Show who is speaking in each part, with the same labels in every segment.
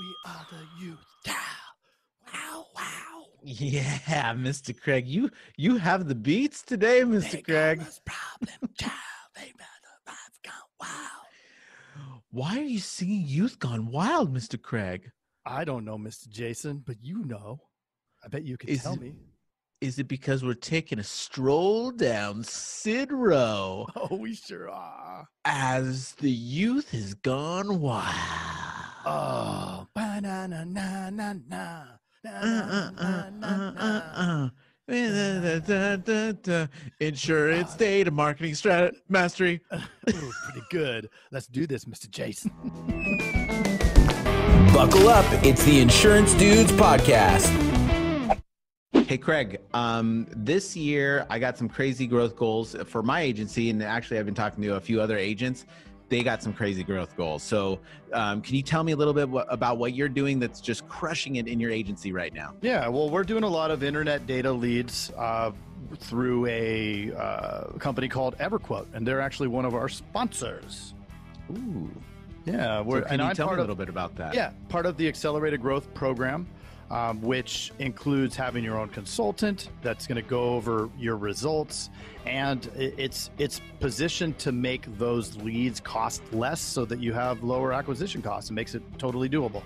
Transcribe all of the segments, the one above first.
Speaker 1: We are the youth. Yeah. Wow, wow.
Speaker 2: Yeah, Mr. Craig, you you have the beats today, Mr.
Speaker 1: They
Speaker 2: Craig.
Speaker 1: got this problem, child. They better have gone wild.
Speaker 2: Why are you singing "Youth Gone Wild," Mr. Craig?
Speaker 1: I don't know, Mr. Jason, but you know. I bet you can
Speaker 2: Is
Speaker 1: tell
Speaker 2: it-
Speaker 1: me.
Speaker 2: Is it because we're taking a stroll down Syd Roe
Speaker 1: Oh, we sure are.
Speaker 2: as the youth has gone wild?
Speaker 1: Oh, banana, na, na, na. Na,
Speaker 2: Uh,
Speaker 1: na,
Speaker 2: uh,
Speaker 1: na,
Speaker 2: uh,
Speaker 1: na,
Speaker 2: uh,
Speaker 1: na.
Speaker 2: uh, uh. Da, da, da, da. Insurance data marketing strat mastery.
Speaker 1: Ooh, pretty good. Let's do this, Mr. Jason.
Speaker 3: Buckle up. It's the Insurance Dudes Podcast.
Speaker 2: Hey Craig, um, this year I got some crazy growth goals for my agency, and actually I've been talking to a few other agents. They got some crazy growth goals. So, um, can you tell me a little bit wha- about what you're doing that's just crushing it in your agency right now?
Speaker 1: Yeah, well, we're doing a lot of internet data leads uh, through a uh, company called EverQuote, and they're actually one of our sponsors.
Speaker 2: Ooh,
Speaker 1: Yeah, we're
Speaker 2: can
Speaker 1: and
Speaker 2: you
Speaker 1: I'm
Speaker 2: tell me a
Speaker 1: of-
Speaker 2: little bit about that?
Speaker 1: Yeah, part of the Accelerated Growth Program, um, which includes having your own consultant that's going to go over your results, and it's it's positioned to make those leads cost less, so that you have lower acquisition costs. It makes it totally doable.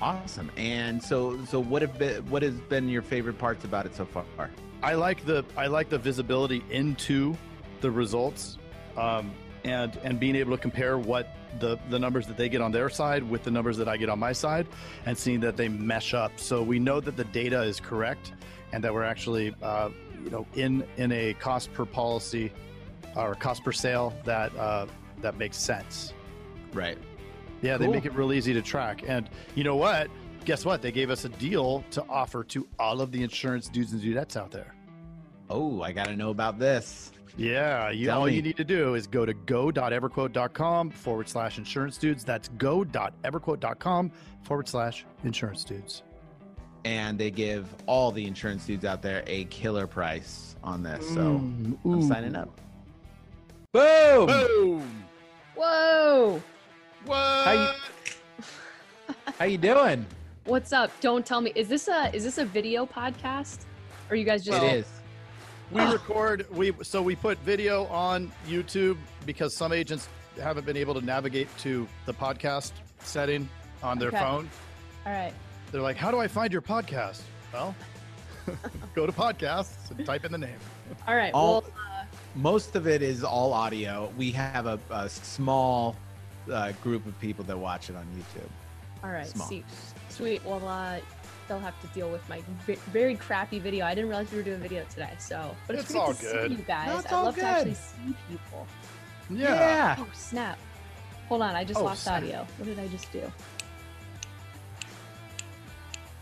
Speaker 2: awesome. And so, so what have been what has been your favorite parts about it so far?
Speaker 1: I like the I like the visibility into the results, um, and and being able to compare what the the numbers that they get on their side with the numbers that I get on my side, and seeing that they mesh up. So we know that the data is correct, and that we're actually uh, you know in in a cost per policy or cost per sale that uh, that makes sense.
Speaker 2: Right.
Speaker 1: Yeah, they make it real easy to track. And you know what? Guess what? They gave us a deal to offer to all of the insurance dudes and dudettes out there.
Speaker 2: Oh, I got to know about this.
Speaker 1: Yeah, you, all
Speaker 2: me.
Speaker 1: you need to do is go to go.everquote.com forward slash insurance dudes. That's go.everquote.com forward slash insurance dudes.
Speaker 2: And they give all the insurance dudes out there a killer price on this. So
Speaker 1: Mm,
Speaker 2: I'm signing up. Boom!
Speaker 1: Boom!
Speaker 4: Whoa!
Speaker 1: What?
Speaker 2: How you- How you doing?
Speaker 4: What's up? Don't tell me. Is this a is this a video podcast? Or you guys just
Speaker 2: it is.
Speaker 1: We record we so we put video on YouTube because some agents haven't been able to navigate to the podcast setting on their
Speaker 4: Okay.
Speaker 1: phone.
Speaker 4: All right.
Speaker 1: They're like, "How do I find your podcast?" Well, go to podcasts and type in the name.
Speaker 4: All right.
Speaker 2: All-
Speaker 4: well,
Speaker 2: Most of it is all audio. We have a, a small uh, group of people that watch it on YouTube.
Speaker 4: all right.
Speaker 2: small.
Speaker 4: Sweet. Well, uh, they'll have to deal with my very crappy video. I didn't realize we were doing a video today. So, but it's,
Speaker 1: It's
Speaker 4: great
Speaker 1: all
Speaker 4: to
Speaker 1: good.
Speaker 4: see you guys.
Speaker 2: No,
Speaker 4: I
Speaker 2: all
Speaker 4: love to actually see people.
Speaker 1: Yeah.
Speaker 4: Oh snap! Hold on. I just
Speaker 1: Oh,
Speaker 4: lost
Speaker 1: snap.
Speaker 4: audio. What did I just do?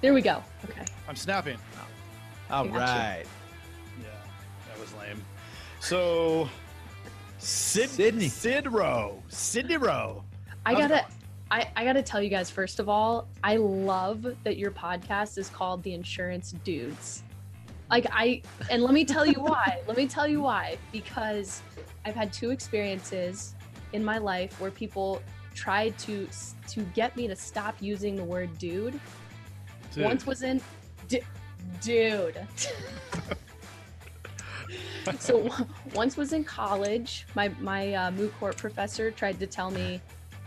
Speaker 4: There we go. Okay.
Speaker 1: I'm snapping. Oh.
Speaker 2: All
Speaker 4: Gotcha.
Speaker 2: right.
Speaker 1: Yeah, that was lame. So, Syd,
Speaker 2: Sydney.
Speaker 1: Syd Roe, Sydney Roe.
Speaker 4: I
Speaker 1: How's it
Speaker 4: I, I gotta tell you guys first of all, I love that your podcast is called The Insurance Dudes. Like I, and let me tell you why. let me tell you why. Because I've had two experiences in my life where people tried to to get me to stop using the word dude.
Speaker 1: Dude.
Speaker 4: Once was in, d- dude. so once was in college. My my uh, moot court professor tried to tell me,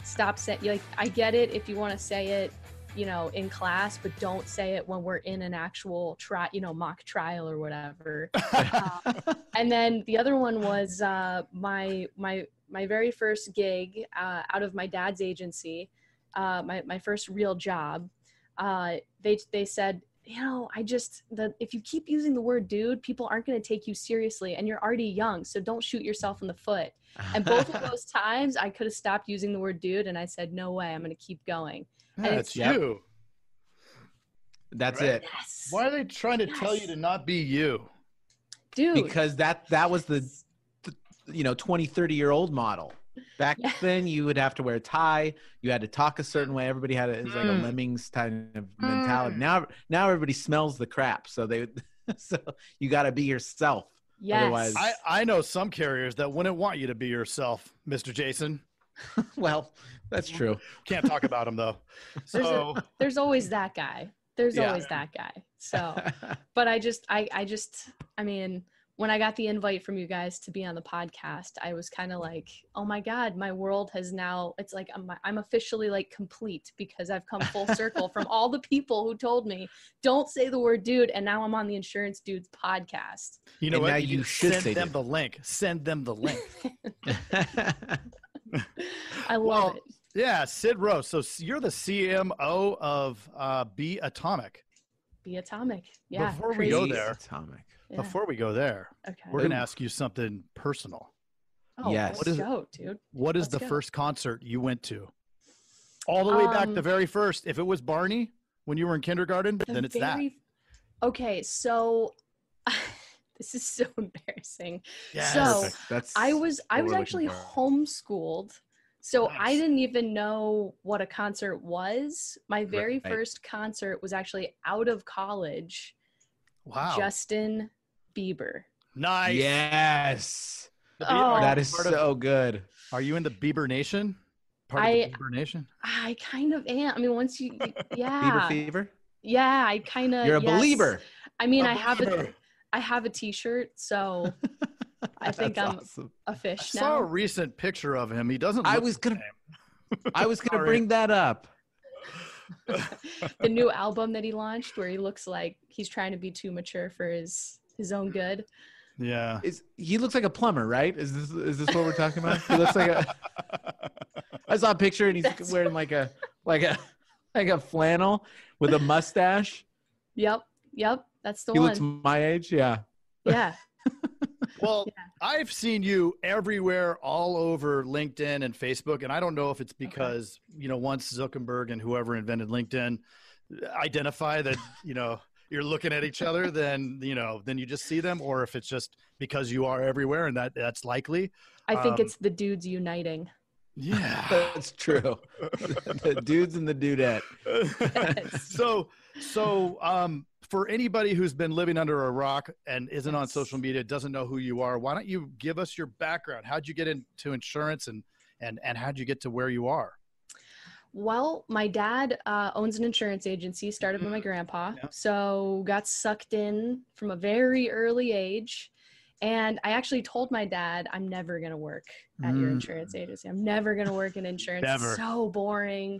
Speaker 4: stop saying like I get it if you want to say it, you know, in class, but don't say it when we're in an actual try, you know, mock trial or whatever. Uh, and then the other one was uh, my my my very first gig uh, out of my dad's agency, uh, my my first real job. Uh, they they said, you know, I just the if you keep using the word dude, people aren't going to take you seriously, and you're already young, so don't shoot yourself in the foot. And both of those times, I could have stopped using the word dude, and I said, no way, I'm going to keep going.
Speaker 1: Yeah,
Speaker 4: And
Speaker 1: it's
Speaker 2: Yep.
Speaker 1: you.
Speaker 2: That's
Speaker 1: Right.
Speaker 2: it.
Speaker 4: Yes,
Speaker 1: Why are they trying to tell you to not be you?
Speaker 4: dude.
Speaker 2: Because that that was the, the you know 20 30 year old model. Back
Speaker 4: Yeah.
Speaker 2: then you would have to wear a tie, you had to talk a certain way. Everybody had a, it was like a
Speaker 1: Mm.
Speaker 2: lemmings kind of mentality.
Speaker 1: Mm.
Speaker 2: Now now everybody smells the crap. So they so you got to be yourself.
Speaker 4: Yes.
Speaker 2: otherwise-
Speaker 1: I, I know some carriers that wouldn't want you to be yourself, Mr. Jason.
Speaker 2: well, that's true.
Speaker 1: Can't talk about him though.
Speaker 4: There's a-
Speaker 1: So
Speaker 4: There's always that guy. There's
Speaker 2: Yeah.
Speaker 4: always that guy. So, but I just, I, I just, I mean, when I got the invite from you guys to be on the podcast, I was kind of like, oh my God, my world has now, it's like I'm, I'm officially like complete because I've come full circle from all the people who told me, don't say the word dude. And now I'm on the Insurance Dudes podcast.
Speaker 1: you know
Speaker 2: And
Speaker 1: what?
Speaker 2: now
Speaker 1: You
Speaker 2: you should
Speaker 1: send
Speaker 2: say
Speaker 1: them
Speaker 2: that.
Speaker 1: the link. Send them the link.
Speaker 4: I love
Speaker 1: Well,
Speaker 4: it.
Speaker 1: yeah, Syd Rose. So you're the CMO of uh, Be Atomic.
Speaker 4: Be atomic. Yeah.
Speaker 1: Before we go there-
Speaker 2: Atomic.
Speaker 4: Yeah,
Speaker 1: Before we go there,
Speaker 4: Okay.
Speaker 1: we're going to ask you something personal.
Speaker 4: oh,
Speaker 2: Yes.
Speaker 1: What is
Speaker 4: go, dude.
Speaker 1: What is
Speaker 4: Let's
Speaker 1: the
Speaker 4: go.
Speaker 1: first concert you went to? All the way back, the
Speaker 4: Um,
Speaker 1: very first. If it was Barney when you were in kindergarten,
Speaker 4: The
Speaker 1: then it's that.
Speaker 4: Okay, so this is so embarrassing.
Speaker 1: Yes.
Speaker 4: So,
Speaker 2: Perfect. That's
Speaker 4: I was I was actually
Speaker 2: for.
Speaker 4: homeschooled. So I didn't even know what a concert was. My very
Speaker 2: Right.
Speaker 4: first concert was actually out of college.
Speaker 1: Wow.
Speaker 4: Justin Bieber.
Speaker 1: nice.
Speaker 2: Yes.
Speaker 4: Oh.
Speaker 1: are,
Speaker 2: That
Speaker 1: you
Speaker 2: is
Speaker 1: part of-
Speaker 2: so good.
Speaker 1: are you in the Bieber Nation? Part of
Speaker 4: I-
Speaker 1: the Bieber Nation?
Speaker 4: I kind of am. I mean, once you, yeah.
Speaker 2: Bieber
Speaker 4: yeah,
Speaker 2: fever.
Speaker 4: yeah, I kind of.
Speaker 2: You're a believer.
Speaker 4: I mean,
Speaker 1: A
Speaker 4: I have a,
Speaker 1: believer.
Speaker 4: I have a T-shirt, so I think
Speaker 2: That's
Speaker 4: I'm
Speaker 2: awesome.
Speaker 4: a
Speaker 1: I
Speaker 4: fish
Speaker 1: saw a recent picture of him. He doesn't.
Speaker 2: I was gonna-
Speaker 1: same.
Speaker 2: I was gonna bring that up.
Speaker 4: The new album that he launched, where he looks like he's trying to be too mature for his his own good.
Speaker 1: Yeah.
Speaker 2: Is he looks like a plumber, right? Is this is this what we're talking about? He looks like a. I saw a picture and he's
Speaker 4: That's-
Speaker 2: wearing like a like a like a flannel with a mustache.
Speaker 4: Yep, yep, that's the
Speaker 2: He
Speaker 4: one.
Speaker 2: looks my age. Yeah.
Speaker 4: yeah,
Speaker 1: Well,
Speaker 4: Yeah.
Speaker 1: I've seen you everywhere, all over LinkedIn and Facebook, and I don't know if it's because you know once Zuckerberg and whoever invented LinkedIn identify that you know you're looking at each other, then you know then you just see them, or if it's just because you are everywhere, and that that's likely.
Speaker 4: I think
Speaker 1: Um,
Speaker 4: it's the dudes uniting.
Speaker 1: Yeah.
Speaker 2: That's true. the dudes and the dudette.
Speaker 1: so so um for anybody who's been living under a rock and isn't on social media doesn't know who you are why don't you give us your background how'd you get into insurance and and and how'd you get to where you are
Speaker 4: Well, my dad uh, owns an insurance agency, started by my grandpa.
Speaker 1: Yeah.
Speaker 4: So got sucked in from a very early age. And I actually told my dad, I'm never going to work at your
Speaker 1: Mm.
Speaker 4: insurance agency. I'm never going to work in insurance.
Speaker 1: Never.
Speaker 4: It's so boring.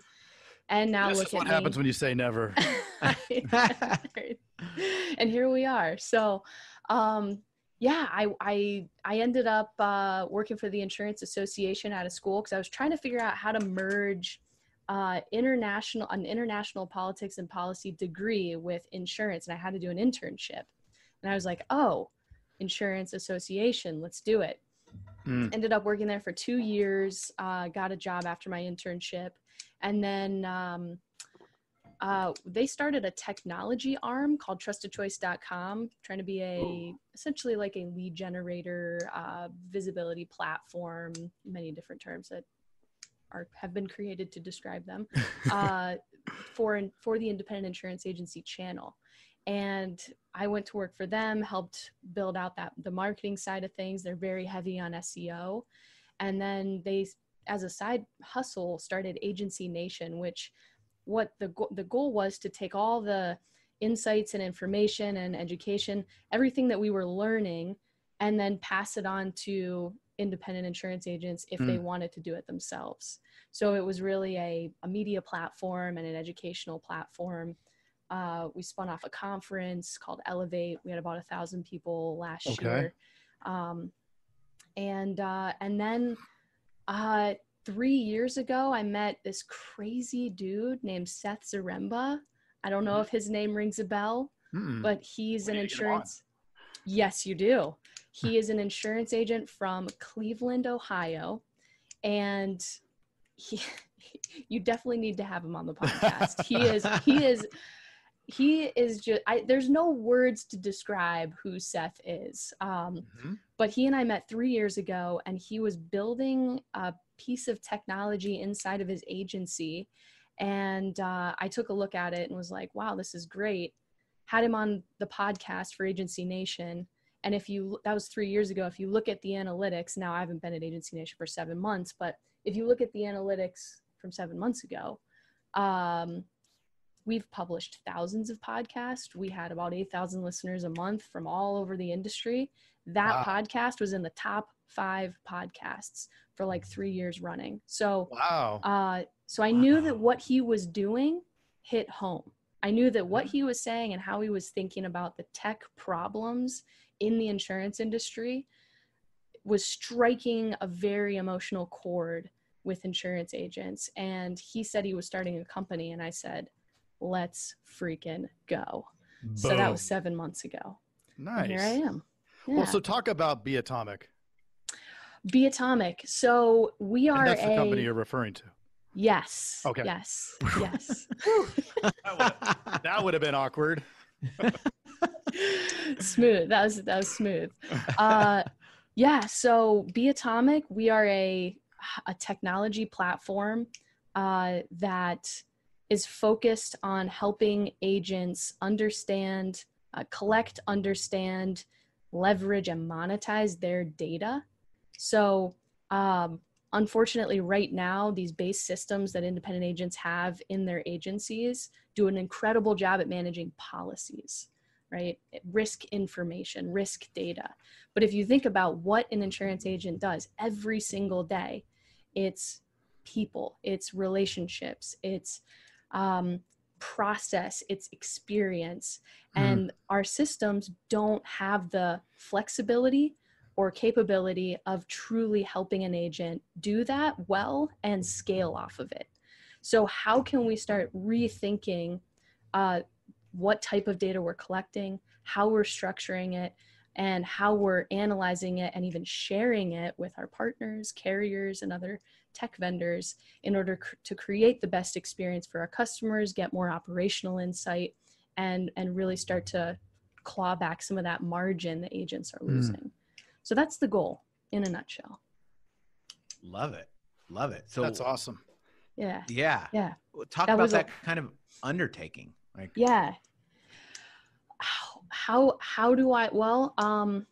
Speaker 4: And now
Speaker 1: this
Speaker 4: look
Speaker 1: is
Speaker 4: at
Speaker 1: what
Speaker 4: me.
Speaker 1: happens when you say never
Speaker 4: and here we are. So, um, yeah, I, I, I ended up uh, working for the Insurance Association out of school because I was trying to figure out how to merge uh, international an international politics and policy degree with insurance, and I had to do an internship. And I was like, oh, Insurance Association, let's do it.
Speaker 1: Mm.
Speaker 4: Ended up working there for two years. Uh, got a job after my internship, and then um, uh, they started a technology arm called trustedchoice.com trying to be a essentially like a lead generator uh, visibility platform many different terms that are have been created to describe them uh, for for the independent insurance agency channel. And i went to work for them helped build out that the marketing side of things. They're very heavy on seo and then they as a side hustle started agency nation which what the go- the goal was to take all the insights and information and education everything that we were learning and then pass it on to independent insurance agents if they wanted to do it themselves. So it was really a, a media platform and an educational platform. Uh, we spun off a conference called elevate. We had about a thousand people last
Speaker 1: Okay.
Speaker 4: year. Um, and uh, and then uh, three years ago, I met this crazy dude named Seth Zaremba. I don't know if his name rings a bell,
Speaker 1: Mm-mm.
Speaker 4: but he's
Speaker 1: We
Speaker 4: an
Speaker 1: need to get him on.
Speaker 4: insurance. Yes, you do. He is an insurance agent from Cleveland, Ohio, and he. You definitely need to have him on the podcast. He is. He is. He is just. I, there's no words to describe who Seth is. Um,
Speaker 1: Mhm.
Speaker 4: but he and I met three years ago, and he was building a piece of technology inside of his agency. And uh, I took a look at it and was like, wow, this is great. Had him on the podcast for Agency Nation. and if you that was three years ago if you look at the analytics now i haven't been at agency nation for seven months but if you look at the analytics from seven months ago um, we've published thousands of podcasts we had about 8000 listeners a month from all over the industry that
Speaker 1: Wow.
Speaker 4: podcast was in the top five podcasts for like three years running so
Speaker 1: Wow.
Speaker 4: uh, so I knew that what he was doing hit home. I knew that what he was saying and how he was thinking about the tech problems in the insurance industry was striking a very emotional chord with insurance agents. And he said he was starting a company, and I said, let's freaking go. So that was seven months ago. And
Speaker 1: nice.
Speaker 4: here I am.
Speaker 1: Well, so talk about Be Atomic.
Speaker 4: Be Atomic. So we
Speaker 1: And
Speaker 4: are
Speaker 1: that's the
Speaker 4: a
Speaker 1: company you're referring to.
Speaker 4: yes.
Speaker 1: Okay.
Speaker 4: Yes. Yes.
Speaker 1: That would have been awkward.
Speaker 4: smooth. That was that was smooth. Uh, yeah. So Be Atomic, we are a a technology platform uh, that is focused on helping agents understand, uh, collect, understand, leverage, and monetize their data. So. Um, Unfortunately, right now, these base systems that independent agents have in their agencies do an incredible job at managing policies right? Risk information, risk data. But if you think about what an insurance agent does every single day, it's people, it's relationships, it's um, process, it's experience.
Speaker 2: Mhm.
Speaker 4: And our systems don't have the flexibility or capability of truly helping an agent do that well and scale off of it. So, how can we start rethinking uh, what type of data we're collecting, how we're structuring it, and how we're analyzing it and even sharing it with our partners, carriers, and other tech vendors in order cr- to create the best experience for our customers, get more operational insight, and, and really start to claw back some of that margin that agents are
Speaker 2: Mm.
Speaker 4: losing. So that's the goal in a nutshell.
Speaker 2: Love it. Love it. So
Speaker 1: That's awesome.
Speaker 4: Yeah.
Speaker 2: yeah.
Speaker 4: Yeah.
Speaker 2: Well, Talk
Speaker 4: That
Speaker 2: about
Speaker 4: was a-
Speaker 2: that kind of undertaking. Like
Speaker 4: yeah how how, how do i well um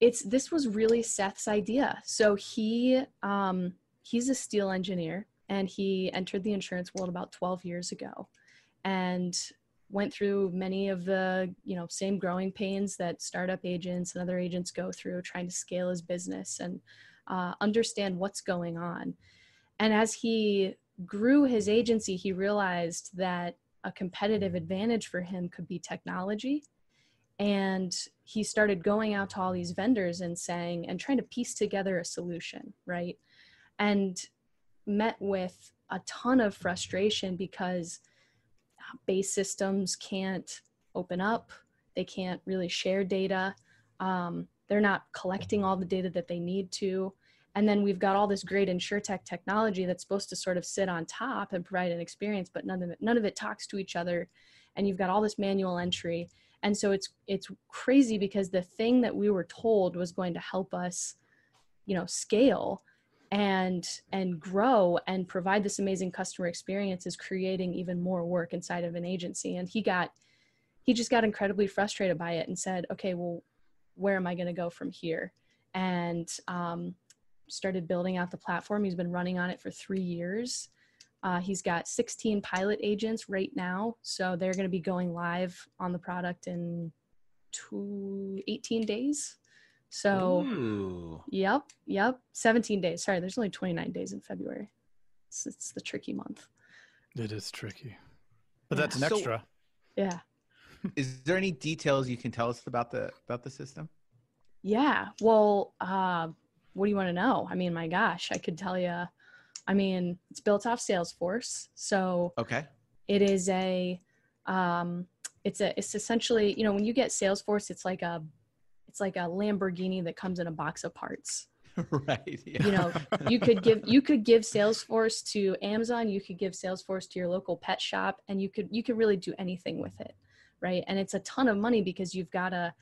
Speaker 4: it's this was really seth's idea so he um he's a steel engineer and he entered the insurance world about 12 years ago and went through many of the you know same growing pains that startup agents and other agents go through trying to scale his business and uh, understand what's going on and as he grew his agency he realized that a competitive advantage for him could be technology. And he started going out to all these vendors and saying, and trying to piece together a solution, right? And met with a ton of frustration because base systems can't open up, they can't really share data, um, they're not collecting all the data that they need to. And then we've got all this great insurtech technology that's supposed to sort of sit on top and provide an experience, but none of it none of it talks to each other. And you've got all this manual entry. And so it's it's crazy because the thing that we were told was going to help us, you know, scale and and grow and provide this amazing customer experience is creating even more work inside of an agency. And he got he just got incredibly frustrated by it and said, okay, well, where am I going to go from here? And um, started building out the platform. He's been running on it for three years. Uh, he's got 16 pilot agents right now. So they're going to be going live on the product in two, 18 days. So,
Speaker 2: Ooh.
Speaker 4: yep, yep, 17 days. Sorry, there's only 29 days in February. It's, it's the tricky month.
Speaker 1: It is tricky. But
Speaker 4: Yeah.
Speaker 1: that's an
Speaker 2: So-
Speaker 1: extra.
Speaker 4: Yeah.
Speaker 2: Is there any details you can tell us about the about the system?
Speaker 4: Yeah. Well, uh, what do you want to know? I mean, my gosh, I could tell you. I mean, it's built off Salesforce, so
Speaker 2: Okay.
Speaker 4: it is a, um, it's a, it's essentially, you know, when you get Salesforce, it's like a, it's like a Lamborghini that comes in a box of parts.
Speaker 2: right. Yeah.
Speaker 4: You know, You could give, you could give Salesforce to Amazon, you could give Salesforce to your local pet shop, and you could, you could really do anything with it, right? And it's a ton of money because you've got to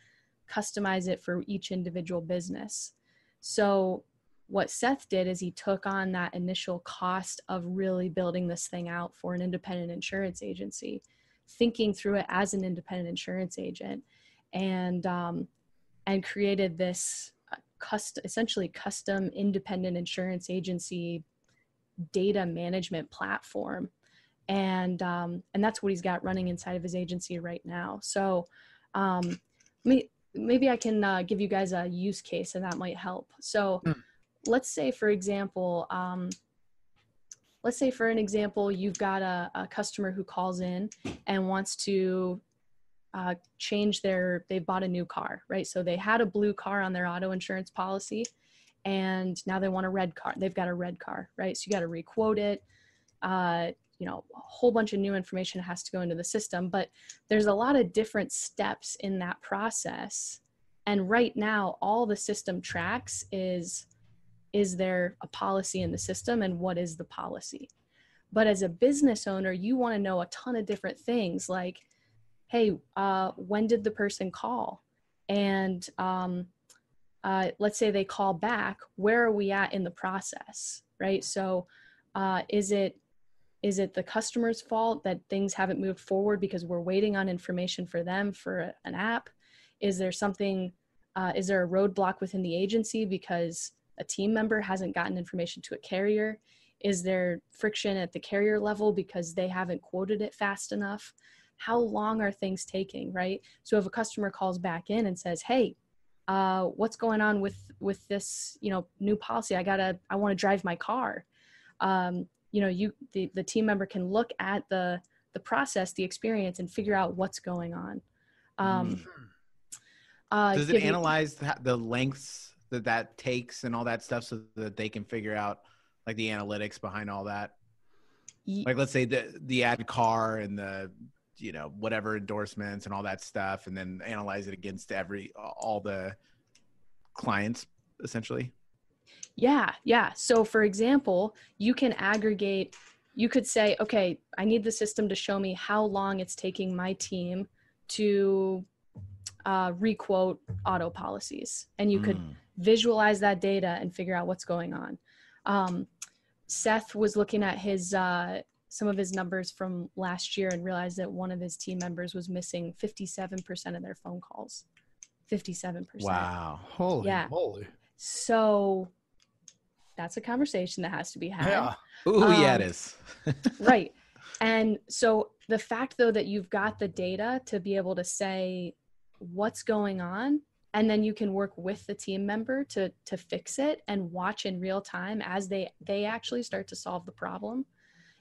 Speaker 4: customize it for each individual business. So what Seth did is he took on that initial cost of really building this thing out for an independent insurance agency, thinking through it as an independent insurance agent, and um, and created this uh, custom, essentially custom independent insurance agency data management platform. And um, and that's what he's got running inside of his agency right now. So um, me, maybe i can uh, give you guys a use case and that might help. So
Speaker 1: Mm.
Speaker 4: let's say for example um, let's say for an example you've got a, a customer who calls in and wants to uh, change their they bought a new car right? So they had a blue car on their auto insurance policy and now they want a red car. They've got a red car right? So you got to requote it. Uh, you know a whole bunch of new information has to go into the system but there's a lot of different steps in that process. And right now all the system tracks is is there a policy in the system and what is the policy. But as a business owner you want to know a ton of different things like hey uh, when did the person call? And um, uh, let's say they call back where are we at in the process right? So uh, is it is it the customer's fault that things haven't moved forward because we're waiting on information for them for an app? Is there something uh, is there a roadblock within the agency because a team member hasn't gotten information to a carrier? Is there friction at the carrier level because they haven't quoted it fast enough how long are things taking right? So if a customer calls back in and says hey uh, what's going on with with this you know new policy? I gotta i want to drive my car. Um, you know you the, the team member can look at the the process the experience and figure out what's going on. Um, uh,
Speaker 2: Does it
Speaker 4: give you-
Speaker 2: analyze the, the lengths that that takes and all that stuff so that they can figure out like the analytics behind all that? Like let's say the the ad car and the you know whatever endorsements and all that stuff and then analyze it against every all the clients essentially.
Speaker 4: Yeah, yeah. So, for example, you can aggregate, you could say, okay, I need the system to show me how long it's taking my team to uh, requote auto policies. And you could
Speaker 2: Mm.
Speaker 4: visualize that data and figure out what's going on. Um, Seth was looking at his uh, some of his numbers from last year and realized that one of his team members was missing 57% of their phone calls. 57%.
Speaker 2: Wow.
Speaker 1: Holy
Speaker 4: Yeah.
Speaker 1: moly.
Speaker 4: So that's a conversation that has to be had.
Speaker 1: Yeah.
Speaker 2: Ooh, yeah, it
Speaker 4: Um, right. And so the fact though that you've got the data to be able to say what's going on and then you can work with the team member to to fix it and watch in real time as they they actually start to solve the problem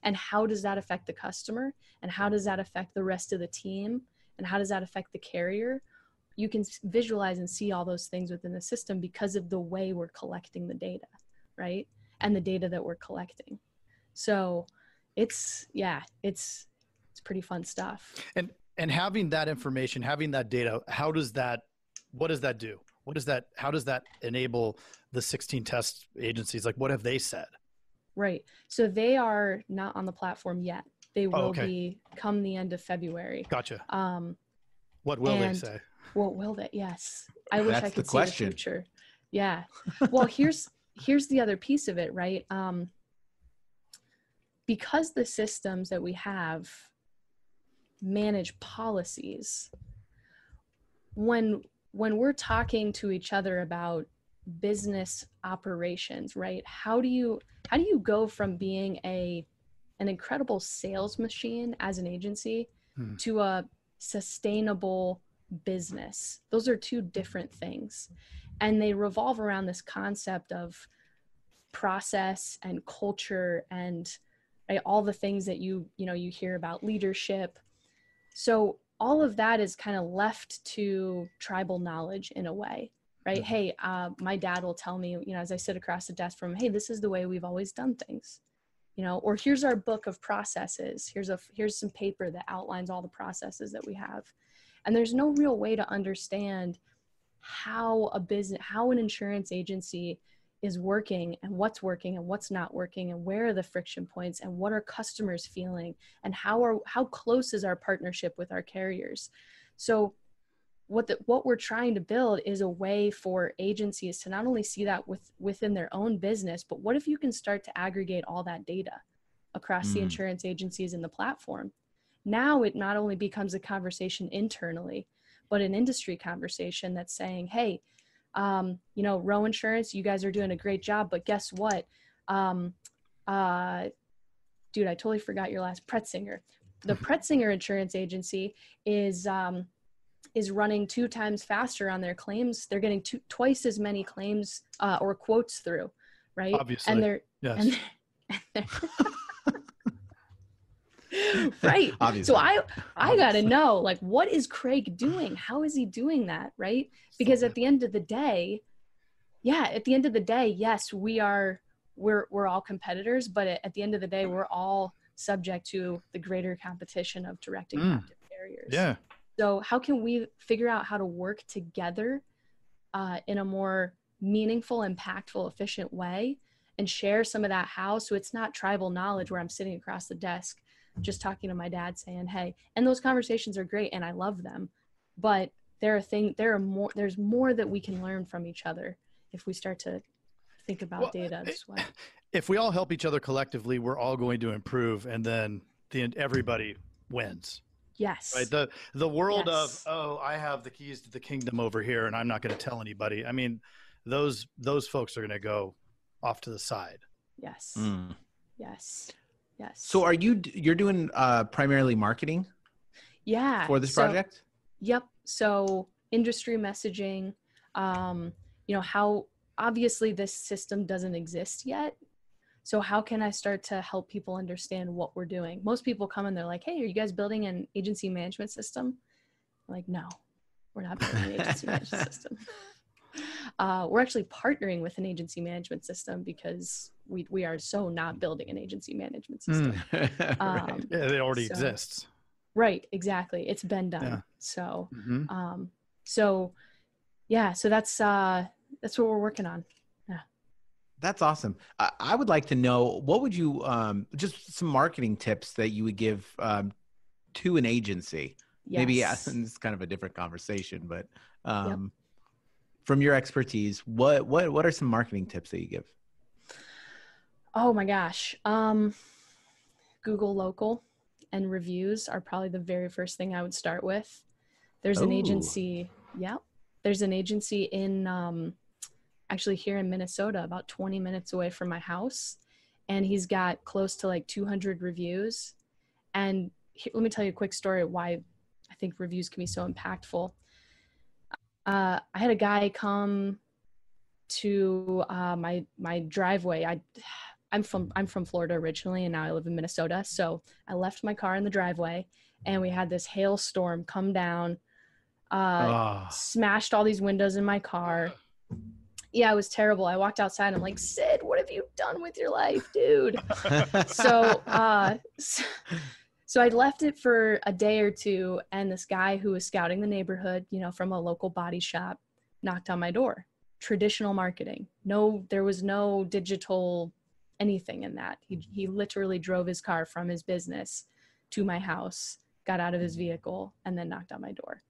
Speaker 4: and how does that affect the customer and how does that affect the rest of the team and how does that affect the carrier you can visualize and see all those things within the system because of the way we're collecting the data right and the data that we're collecting so it's yeah it's it's pretty fun stuff
Speaker 1: And and having that information, having that data, how does that what does that do? What does that how does that enable the 16 test agencies? Like what have they said?
Speaker 4: Right. So they are not on the platform yet. They will
Speaker 1: okay.
Speaker 4: be come the end of february.
Speaker 1: Gotcha.
Speaker 4: um
Speaker 1: What will they say?
Speaker 4: what will they yes. I wish i could
Speaker 2: the
Speaker 4: see the future. Yeah. Well here's here's the other piece of it right? Um because the systems that we have manage policies when when we're talking to each other about business operations right? How do you how do you go from being a an incredible sales machine as an agency
Speaker 1: Hmm.
Speaker 4: to a sustainable business? Those are two different things. And they revolve around this concept of process and culture and right, all the things that you you know you hear about leadership. So all of that is kind of left to tribal knowledge in a way right? Hey uh, my dad will tell me you know as i sit across the desk from him hey this is the way we've always done things you know or here's our book of processes. Here's a here's some paper that outlines all the processes that we have. And there's no real way to understand how a business how an insurance agency is working and what's working and what's not working and where are the friction points and what are customers feeling and how are how close is our partnership with our carriers. So what the, what we're trying to build is a way for agencies to not only see that with within their own business but what if you can start to aggregate all that data across the
Speaker 2: Mm.
Speaker 4: insurance agencies in the platform now it not only becomes a conversation internally but an industry conversation that's saying, hey, um, you know, Roe Insurance, you guys are doing a great job, but guess what? Um, uh, dude, I totally forgot your last Pretzinger. The Pretzinger Insurance Agency is um, is running two times faster on their claims. They're getting two, twice as many claims uh, or quotes through, right?
Speaker 1: Obviously,
Speaker 4: and they're
Speaker 1: yes.
Speaker 4: and they're, right.
Speaker 2: Obviously.
Speaker 4: So I I gotta know like what is Craig doing? How is he doing that? Right? Because at the end of the day, yeah, at the end of the day, yes, we are we're we're all competitors, but at, the end of the day, we're all subject to the greater competition of direct and
Speaker 1: Mm.
Speaker 4: captive carriers.
Speaker 1: yeah.
Speaker 4: So how can we figure out how to work together uh, in a more meaningful, impactful, efficient way and share some of that how so it's not tribal knowledge where I'm sitting across the desk just talking to my dad saying, Hey, and those conversations are great and I love them. But there are things there are more there's more that we can learn from each other if we start to think about
Speaker 1: Well,
Speaker 4: data this way.
Speaker 1: If we all help each other collectively, we're all going to improve, and then the everybody wins.
Speaker 4: Yes.
Speaker 1: Right. The the world
Speaker 4: Yes.
Speaker 1: of oh, I have the keys to the kingdom over here, and I'm not going to tell anybody. I mean, those those folks are going to go off to the side.
Speaker 4: yes.
Speaker 2: Mm.
Speaker 4: Yes. Yes.
Speaker 2: So are you you're doing uh, primarily marketing
Speaker 4: yeah.
Speaker 2: for this
Speaker 4: so-
Speaker 2: project?
Speaker 4: Yep. So industry messaging, um, you know, how obviously this system doesn't exist yet. So how can I start to help people understand what we're doing? Most people come and they're like, "Hey, are you guys building an agency management system?" I'm like, no, we're not building an agency management system. Uh, we're actually partnering with an agency management system because we we are so not building an agency management system.
Speaker 2: Right.
Speaker 4: Um,
Speaker 1: Yeah, it already
Speaker 4: So-
Speaker 1: exists.
Speaker 4: Right. Exactly. It's been done.
Speaker 1: Yeah.
Speaker 4: So
Speaker 1: Mhm.
Speaker 4: um so yeah so that's uh that's what we're working on
Speaker 2: That's awesome. I, I would like to know what would you um, just some marketing tips that you would give um, to an agency. Maybe yeah,
Speaker 4: Yes.
Speaker 2: it's kind of a different conversation, but um, from your expertise, what what what are some marketing tips that you give?
Speaker 4: oh my gosh um google local and reviews are probably the very first thing i would start with there's an
Speaker 2: Ooh.
Speaker 4: agency yeah there's an agency in um actually here in minnesota about 20 minutes away from my house. And he's got close to like 200 reviews. And he- let me tell you a quick story of why i think reviews can be so impactful. Uh, i had a guy come to uh, my my driveway. I i'm from i'm from florida originally and now i live in minnesota. So i left my car in the driveway and we had this hailstorm come down uh,
Speaker 2: Ah.
Speaker 4: smashed all these windows in my car. Yeah, it was terrible. I walked outside. I'm like, Syd, what have you done with your life, dude? so, uh, so, so I left it for a day or two, and this guy who was scouting the neighborhood, you know, from a local body shop, knocked on my door. Traditional marketing. No, there was no digital anything in that. He he literally drove his car from his business to my house, got out of his vehicle, and then knocked on my door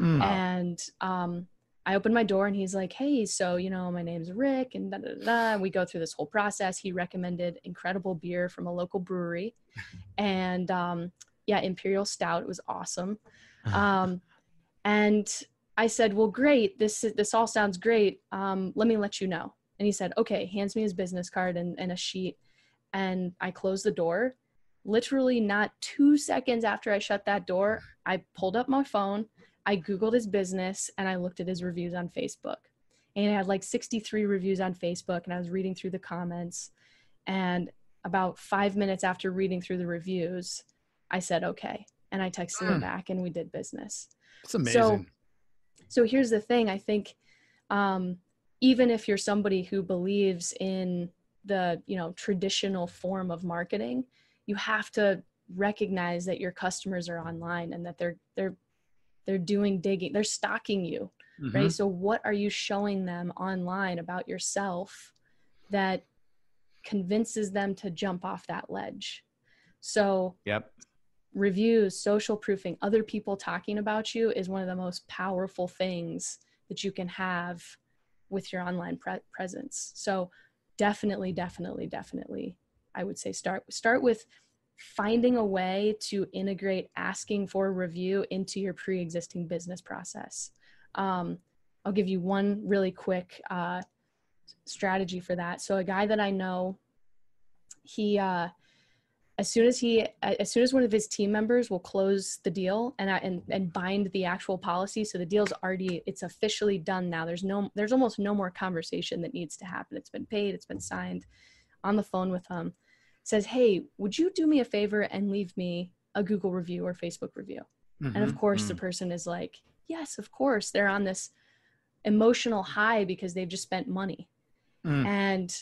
Speaker 1: Mm.
Speaker 4: and um, I opened my door and he's like, "Hey, so you know, my name's Rick," and da da da. da. We go through this whole process. He recommended incredible beer from a local brewery, and um, yeah, Imperial Stout. It was awesome. Um, and I said, "Well, great. This this all sounds great. Um, let me let you know." And he said, "Okay." Hands me his business card and, and a sheet, and I closed the door. Literally, not two seconds after I shut that door, I pulled up my phone. I Googled his business and I looked at his reviews on Facebook. And it had like 63 reviews on Facebook, and I was reading through the comments. And about five minutes after reading through the reviews, I said, okay. And I texted him
Speaker 1: Mm.
Speaker 4: back and we did business.
Speaker 1: It's amazing.
Speaker 4: So here's the thing I think um, even if you're somebody who believes in the you know traditional form of marketing, you have to recognize that your customers are online and that they're they're they're doing digging they're stalking you
Speaker 1: Mhm.
Speaker 4: right so what are you showing them online about yourself that convinces them to jump off that ledge so
Speaker 2: Yep.
Speaker 4: reviews social proofing other people talking about you is one of the most powerful things that you can have with your online pre- presence so definitely definitely definitely i would say start start with finding a way to integrate asking for review into your pre-existing business process. Um, i'll give you one really quick uh, strategy for that. So a guy that i know he uh, as soon as he as soon as one of his team members will close the deal and and and bind the actual policy so the deal's already it's officially done now. There's no there's almost no more conversation that needs to happen. It's been paid it's been signed on the phone with him says hey would you do me a favor and leave me a google review or facebook review and of
Speaker 1: Mhm.
Speaker 4: course the person is like yes of course they're on this emotional high because they've just spent money
Speaker 1: Mm.
Speaker 4: and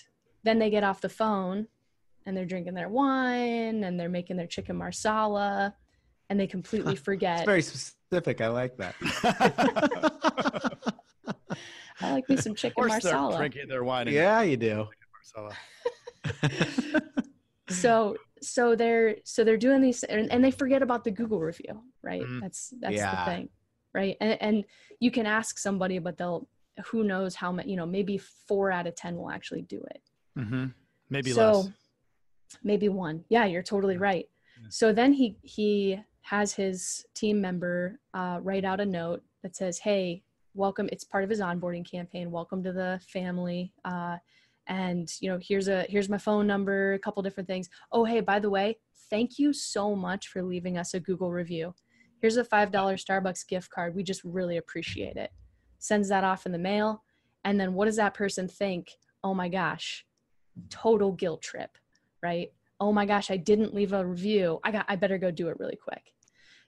Speaker 4: then they get off the phone and they're drinking their wine and they're making their chicken marsala and they completely
Speaker 2: It's
Speaker 4: forget
Speaker 2: very specific. I like that.
Speaker 4: i like me some
Speaker 1: Of
Speaker 4: chicken
Speaker 1: course, they're
Speaker 4: marsala
Speaker 1: drinking their wine.
Speaker 2: yeah, you do.
Speaker 1: Marsala.
Speaker 4: so so they're so they're doing these and, and they forget about the google review right
Speaker 1: Mhm.
Speaker 4: that's that's
Speaker 2: Yeah.
Speaker 4: the thing right and, and you can ask somebody but they'll who knows how many you know maybe four out of ten will actually do it
Speaker 1: mm-hmm. Maybe
Speaker 4: so
Speaker 1: less.
Speaker 4: maybe one yeah you're totally right
Speaker 1: Yeah.
Speaker 4: so then he he has his team member uh, write out a note that says hey welcome it's part of his onboarding campaign welcome to the family uh, and you know here's a here's my phone number a couple different things. Oh hey by the way thank you so much for leaving us a google review. Here's a five dollar starbucks gift card. We just really appreciate it. Sends that off in the mail. And then what does that person think? Oh my gosh total guilt trip right? Oh my gosh i didn't leave a review. I got i better go do it really quick.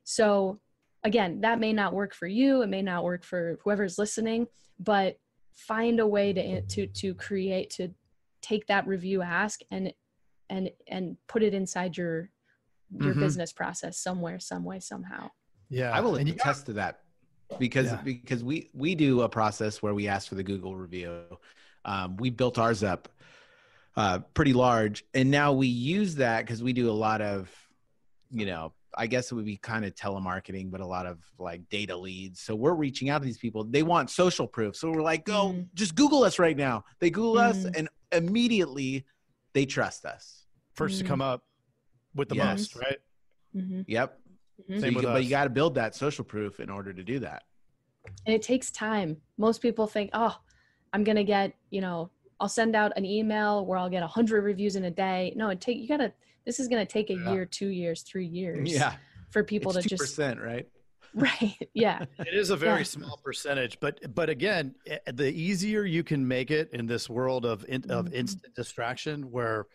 Speaker 4: So again that may not work for you. It may not work for whoever's listening but find a way to to to create to take that review ask and and and put it inside your your
Speaker 1: Mhm.
Speaker 4: business process somewhere some way somehow
Speaker 1: Yeah.
Speaker 2: I will
Speaker 1: and you
Speaker 2: attest to that because
Speaker 1: Yeah.
Speaker 2: because we we do a process where we ask for the Google review. Um, we built ours up uh, pretty large, and now we use that because we do a lot of, you know, I guess it would be kind of telemarketing, but a lot of like data leads. So we're reaching out to these people. They want social proof, so we're like, go
Speaker 4: Mhm.
Speaker 2: just Google us right now. They Google us,
Speaker 4: Mhm.
Speaker 2: and immediately they trust us.
Speaker 1: first to
Speaker 4: Mm.
Speaker 1: come up with the
Speaker 2: Yes.
Speaker 1: most, right?
Speaker 4: hmm
Speaker 2: Yep.
Speaker 4: Mhm.
Speaker 2: So you,
Speaker 1: with
Speaker 2: but
Speaker 1: us.
Speaker 2: you got to build that social proof in order to do that.
Speaker 4: and it takes time most people think oh i'm gonna get you know i'll send out an email where i'll get 100 reviews in a day no it take you gotta this is gonna take a
Speaker 1: Yeah.
Speaker 4: year two years three years
Speaker 2: Yeah.
Speaker 4: for people
Speaker 2: it's
Speaker 4: to
Speaker 2: two
Speaker 4: just
Speaker 2: percent, right?
Speaker 4: right yeah
Speaker 1: It is a very
Speaker 4: Yeah.
Speaker 1: small percentage, but but again, eh, the easier you can make it in this world of in, of
Speaker 4: Mhm.
Speaker 1: instant distraction, where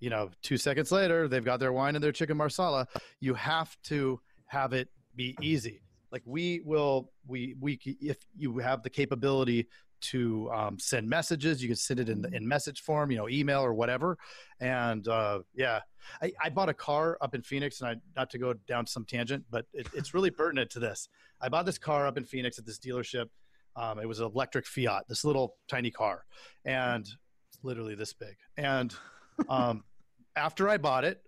Speaker 1: you know two seconds later they've got their wine and their chicken marsala, you have to have it be easy. Like we will, we we if you have the capability to um, send messages, you can send it in in message form, you know, email or whatever. And uh, yeah, I, I bought a car up in Phoenix, and I not to go down some tangent, but it, it's really pertinent to this. I bought this car up in Phoenix at this dealership. Um, it was an electric Fiat, this little tiny car, and it's literally this big. And um, after I bought it,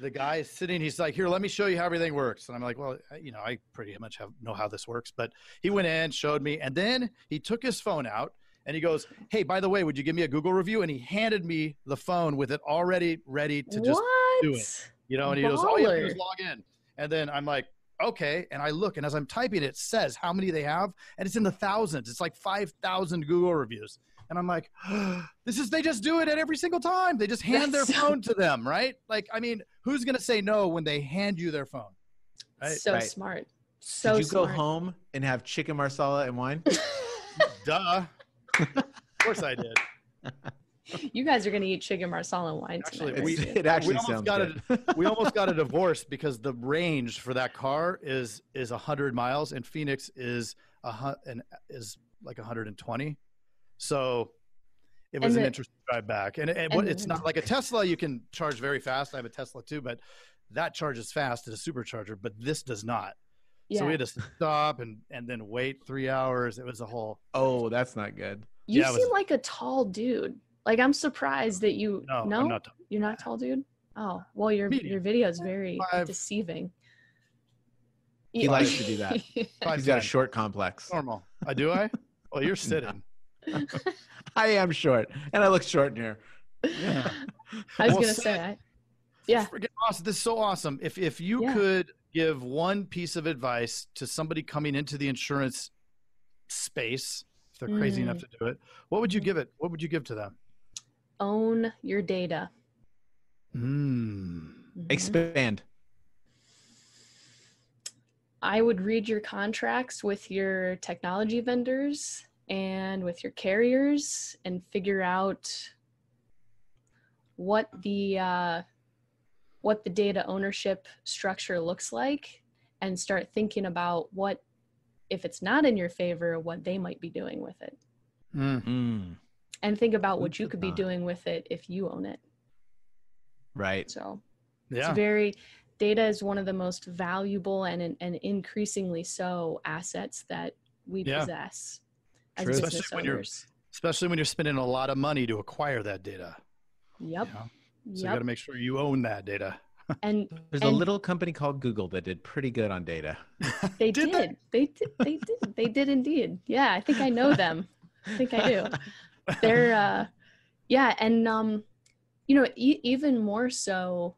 Speaker 1: the guy is sitting. He's like, "Here, let me show you how everything works." And I'm like, "Well, I- you know, I pretty much have know how this works." But he went in, showed me, and then he took his phone out and he goes, "Hey, by the way, would you give me a Google review?" And he handed me the phone with it already ready to just
Speaker 4: what
Speaker 1: do it. you know, and he goes, "All you have to do is log in." And then I'm like, "Okay," and I look, and as I'm typing, it says how many they have, and it's in the thousands. It's like five thousand Google reviews, and I'm like, "This is they just do it at every single time. They just hand
Speaker 4: That's
Speaker 1: their
Speaker 4: so-
Speaker 1: phone to them, right? Like, I mean, who's gonna say no when they hand you their phone?" Right?
Speaker 4: so
Speaker 2: Right.
Speaker 4: smart so smart.
Speaker 2: Did you
Speaker 4: smart
Speaker 2: go home and have chicken marsala and wine?
Speaker 1: Duh. of course I did.
Speaker 4: you guys are gonna eat chicken marsala and wine
Speaker 1: Actually,
Speaker 4: tonight,
Speaker 1: we-
Speaker 4: right?
Speaker 2: it actually
Speaker 1: almost
Speaker 2: sounds
Speaker 1: got
Speaker 2: good.
Speaker 1: we almost got a divorce because the range for that car is is 100 miles and phoenix is a hu- and is like 120 so it was
Speaker 4: And
Speaker 1: an
Speaker 4: the-
Speaker 1: interesting drive back. And, and,
Speaker 4: and
Speaker 1: it's not like a tesla you can charge very fast. I have a tesla too but that charges fast at a supercharger but this does not. So we had to stop and and then wait three hours. It was a whole
Speaker 2: Oh, that's not good.
Speaker 4: you
Speaker 1: yeah,
Speaker 4: seem
Speaker 1: was-
Speaker 4: like a tall dude. Like i'm surprised that you
Speaker 1: no,
Speaker 4: no?
Speaker 1: I'm not
Speaker 4: You're not tall, dude. Oh, well, your
Speaker 1: Medium.
Speaker 4: your video is very
Speaker 1: Five-
Speaker 4: deceiving.
Speaker 2: He likes to do that. He's got a short complex.
Speaker 1: normal. Uh, do i? Well you're sitting
Speaker 2: I am short, and I look short in here.
Speaker 1: yeah
Speaker 4: I was
Speaker 1: Well,
Speaker 4: gonna say, I, Yeah.
Speaker 1: Freaking awesome. This is so awesome. If if you
Speaker 4: Yeah.
Speaker 1: could give one piece of advice to somebody coming into the insurance space, if they're crazy enough
Speaker 4: Mm.
Speaker 1: to do it, what would you give it? What would you give to them?
Speaker 4: Own your data.
Speaker 1: Mm.
Speaker 2: Expand.
Speaker 4: I would read your contracts with your technology vendors and with your carriers and figure out what the uh, what the data ownership structure looks like and start thinking about what if it's not in your favor what they might be doing with it
Speaker 1: Mm.
Speaker 2: Mm,
Speaker 4: and think about
Speaker 2: Food
Speaker 4: what you
Speaker 2: for
Speaker 4: could be doing with it if you own it
Speaker 2: right.
Speaker 4: so
Speaker 1: Yeah.
Speaker 4: it's very data is one of the most valuable and and increasingly so assets that we
Speaker 1: Yeah.
Speaker 4: possess as
Speaker 2: True.
Speaker 4: business
Speaker 1: Especially when you're- Especially when you're spending a lot of money to acquire that data.
Speaker 4: Yep.
Speaker 1: you know? So you got to make sure you own that data.
Speaker 4: And
Speaker 2: There's a little company called Google that did pretty good on data.
Speaker 4: they
Speaker 1: Did
Speaker 4: did.
Speaker 1: they?
Speaker 4: They? did. They did. They did indeed. Yeah, I think I know them. I think I do. They're uh yeah, and um you know, e- even more so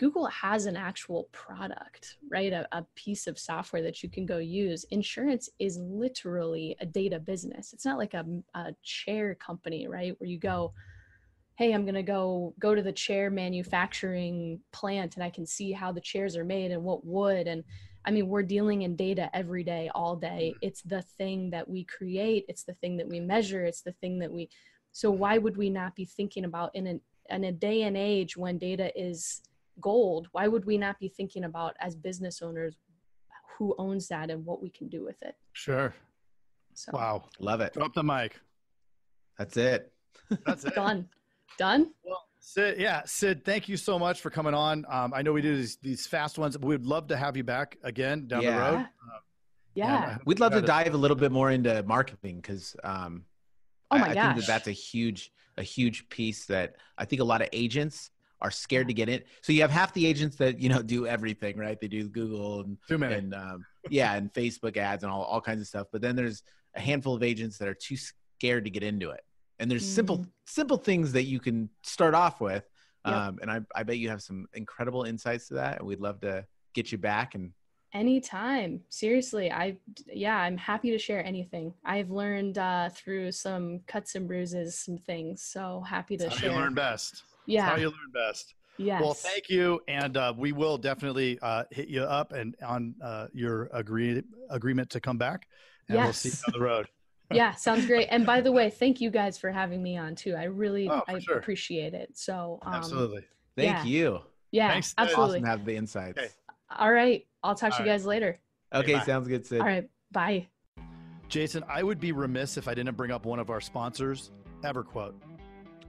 Speaker 4: Google has an actual product, right? A, a piece of software that you can go use. Insurance is literally a data business. It's not like a, a chair company, right? Where you go, hey, I'm going to go go to the chair manufacturing plant and I can see how the chairs are made and what wood and I mean, we're dealing in data every day, all day. Mm-hmm. It's the thing that we create, it's the thing that we measure, it's the thing that we so why would we not be thinking about in an in a day and age when data is gold, why would we not be thinking about as business owners who owns that and what we can do with it?
Speaker 1: Sure.
Speaker 4: So
Speaker 1: Wow.
Speaker 2: Love it.
Speaker 1: Drop the mic.
Speaker 2: That's it.
Speaker 1: That's it.
Speaker 4: done. Done?
Speaker 1: Well, Syd, yeah, Syd, thank you so much for coming on. Um, I know we do these, these fast ones. We'd love to have you back again down
Speaker 2: Yeah.
Speaker 1: the road.
Speaker 4: Yeah. Yeah.
Speaker 2: We'd love to dive a little bit more into marketing because um,
Speaker 4: Oh
Speaker 2: I, I
Speaker 4: gosh.
Speaker 2: think that that's a huge a huge piece that I think a lot of agents are scared to get in. So you have half the agents that you know do everything right. They do Google and
Speaker 1: Too many.
Speaker 2: and um, yeah, and Facebook ads and all all kinds of stuff. But then there's a handful of agents that are too scared to get into it. And there's simple
Speaker 4: Mhm.
Speaker 2: simple things that you can start off with.
Speaker 4: Yep.
Speaker 2: Um, and I, I bet you have some incredible insights to that, and we'd love to get you back. And
Speaker 4: Anytime. Seriously, I yeah, I'm happy to share anything. I've learned uh through some cuts and bruises some things. So happy to
Speaker 1: That's how you learn best. That's
Speaker 4: yeah.
Speaker 1: how you learn best.
Speaker 4: yes.
Speaker 1: Well, thank you, and uh, we will definitely uh, hit you up and on uh, your agree agreement to come back, and we'll see you
Speaker 4: Yes.
Speaker 1: down the road.
Speaker 4: yeah, sounds great. And by the way, thank you guys for having me on too. I really
Speaker 1: Oh,
Speaker 4: I
Speaker 1: sure.
Speaker 4: appreciate it. So um
Speaker 1: Absolutely.
Speaker 2: thank
Speaker 4: Yeah.
Speaker 2: you.
Speaker 4: yeah,
Speaker 1: Thanks,
Speaker 4: absolutely.
Speaker 2: Awesome to have the insights.
Speaker 1: Okay.
Speaker 4: All right. I'll talk to
Speaker 1: All
Speaker 4: you
Speaker 1: right.
Speaker 4: guys later.
Speaker 2: Okay,
Speaker 1: bye.
Speaker 2: sounds good, Syd.
Speaker 4: All right. Bye.
Speaker 1: Jason, I would be remiss if I didn't bring up one of our sponsors, EverQuote.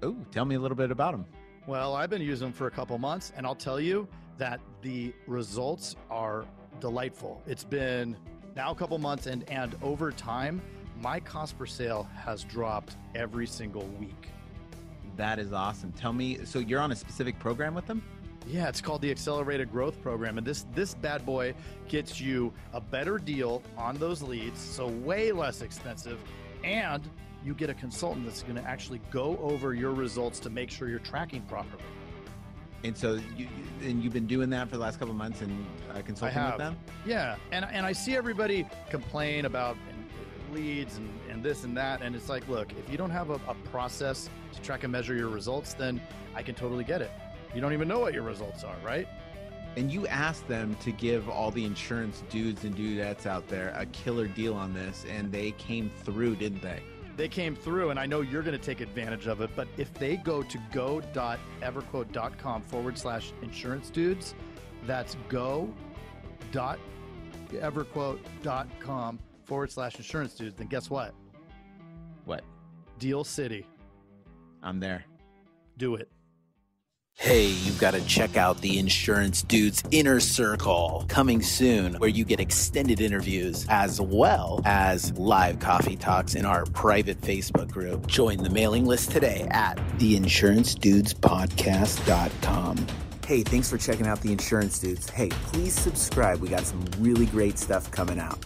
Speaker 2: Oh, tell me a little bit about them.
Speaker 1: Well, I've been using them for a couple months, and I'll tell you that the results are delightful. It's been now a couple months, and and over time, my cost per sale has dropped every single week.
Speaker 2: That is awesome. Tell me, so you're on a specific program with them?
Speaker 1: Yeah, it's called the Accelerated Growth Program, and this this bad boy gets you a better deal on those leads, so way less expensive, and you get a consultant that's going to actually go over your results to make sure you're tracking properly.
Speaker 2: And so you, and you've been doing that for the last couple of months and uh, consulting with them.
Speaker 1: Yeah, and and I see everybody complain about leads and, and this and that, and it's like, look, if you don't have a, a process to track and measure your results, then I can totally get it. You don't even know what your results are, right?
Speaker 2: And you asked them to give all the insurance dudes and dudettes out there a killer deal on this, and they came through, didn't they?
Speaker 1: They came through, and I know you're going to take advantage of it. But if they go to go.everquote.com forward slash insurance dudes, that's go.everquote.com forward slash insurance dudes, then guess what?
Speaker 2: What?
Speaker 1: Deal City.
Speaker 2: I'm there.
Speaker 1: Do it.
Speaker 3: Hey, you've got to check out the Insurance Dudes Inner Circle coming soon, where you get extended interviews as well as live coffee talks in our private Facebook group. Join the mailing list today at theinsurancedudespodcast.com. Hey, thanks for checking out the Insurance Dudes. Hey, please subscribe. We got some really great stuff coming out.